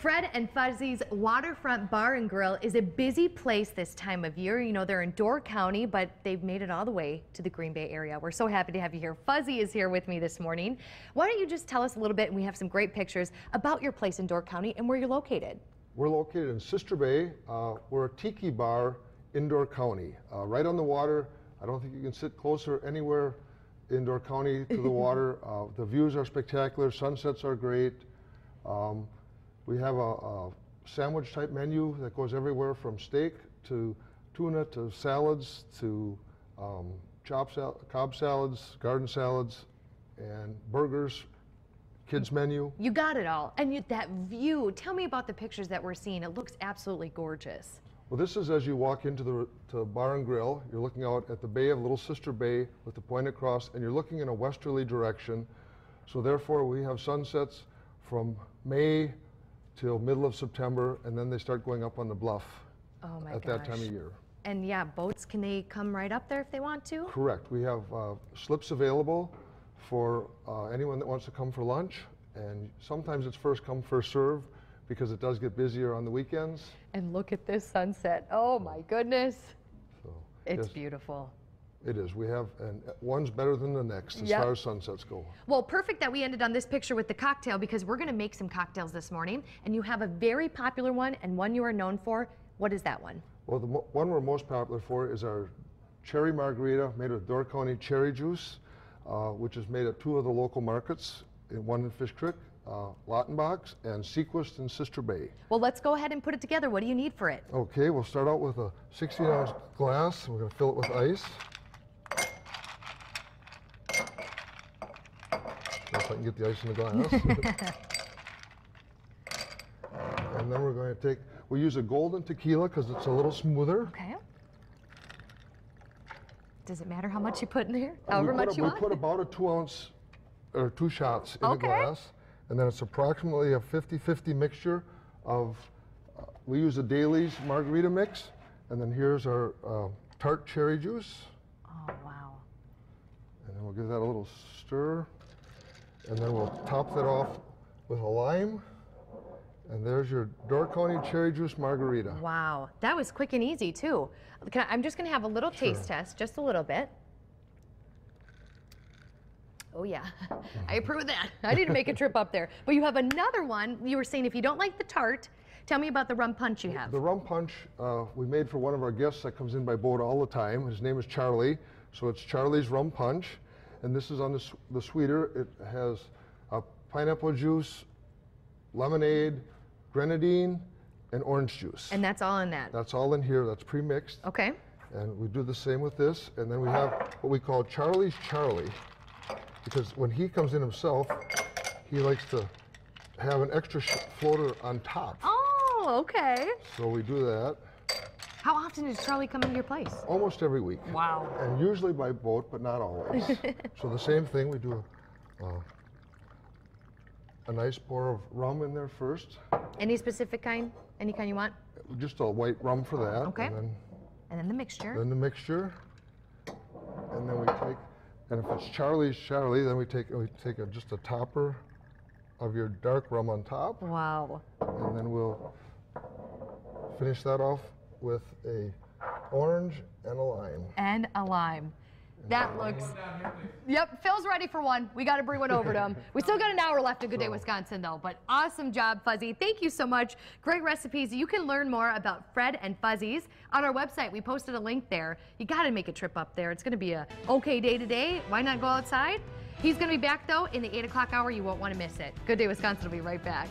Fred and Fuzzy's Waterfront Bar and Grill is a busy place this time of year. You know, they're in Door County, but they've made it all the way to the Green Bay area. We're so happy to have you here. Fuzzy is here with me this morning. Why don't you just tell us a little bit, and we have some great pictures, about your place in Door County and where you're located. We're located in Sister Bay. Uh, we're a tiki bar in Door County, uh, right on the water. I don't think you can sit closer anywhere in Door County to the water. Uh, the views are spectacular, sunsets are great. Um, we have a, a sandwich type menu that goes everywhere from steak to tuna to salads to um, chop sal cob salads, garden salads, and burgers, kids menu. You got it all. And you, that view, tell me about the pictures that we're seeing. It looks absolutely gorgeous. Well, this is as you walk into the to bar and grill. You're looking out at the bay of Little Sister Bay with the point across, and you're looking in a westerly direction. So therefore, we have sunsets from May till middle of September, and then they start going up on the bluff Oh my at gosh. that time of year. And yeah, boats, can they come right up there if they want to? Correct. We have uh, slips available for uh, anyone that wants to come for lunch, and sometimes it's first come, first serve because it does get busier on the weekends. And look at this sunset. Oh my goodness. So It's yes, beautiful. It is. We have, and one's better than the next as Yep. far as sunsets go. Well, perfect that we ended on this picture with the cocktail because we're going to make some cocktails this morning. And you have a very popular one and one you are known for. What is that one? Well, the one we're most popular for is our cherry margarita made with Door County cherry juice, uh, which is made at two of the local markets, one in Fish Creek, uh, Lautenbach's, and Seaquist in Sister Bay. Well, let's go ahead and put it together. What do you need for it? Okay, we'll start out with a 16 ounce glass. We're going to fill it with ice. If I can get the ice in the glass. and then we're going to take, we use a golden tequila because it's a little smoother. Okay. Does it matter how much you put in there? However we put much a- you we want? put about a two ounce or two shots in Okay. the glass, and then it's approximately a 50-50 mixture of. Uh, we use a Daily's margarita mix, and then here's our uh, tart cherry juice, oh, wow. and then we'll give that a little stir, and then we'll top that off with a lime, and there's your Door County cherry juice margarita. Wow. That was quick and easy, too. I, I'm just going to have a little taste Sure. test, just a little bit. Oh, yeah. I approve of that. I didn't make a trip up there. But you have another one. You were saying if you don't like the tart, tell me about the rum punch you have. The rum punch uh, we made for one of our guests that comes in by boat all the time. His name is Charlie, so it's Charlie's rum punch, and this is on the, the sweeter. It has uh, pineapple juice, lemonade, grenadine, and orange juice. And that's all in that. That's all in here. That's pre-mixed, Okay. and we do the same with this. And then we have what we call Charlie's Charlie, because when he comes in himself, he likes to have an extra sh- floater on top. Oh, okay. So we do that How often does Charlie come into your place? almost every week. Wow. And usually by boat, but not always. so the same thing, we do uh, a nice pour of rum in there first. Any specific kind? Any kind you want? Just a white rum for that. Okay. And then, And then the mixture. then the mixture. And then we take, and if it's Charlie's Charlie, then we take we take a, just a topper of your dark rum on top, Wow. and then we'll finish that off with a orange and a lime. And a lime. That looks. Yep, Phil's ready for one. We got to bring one over to him. We still got an hour left of Good Day Wisconsin, though. But awesome job, Fuzzy. Thank you so much. Great recipes. You can learn more about Fred and Fuzzy's on our website. We posted a link there. You got to make a trip up there. It's going to be a okay day today. Why not go outside? He's going to be back though in the eight o'clock hour. You won't want to miss it. Good Day Wisconsin will be right back.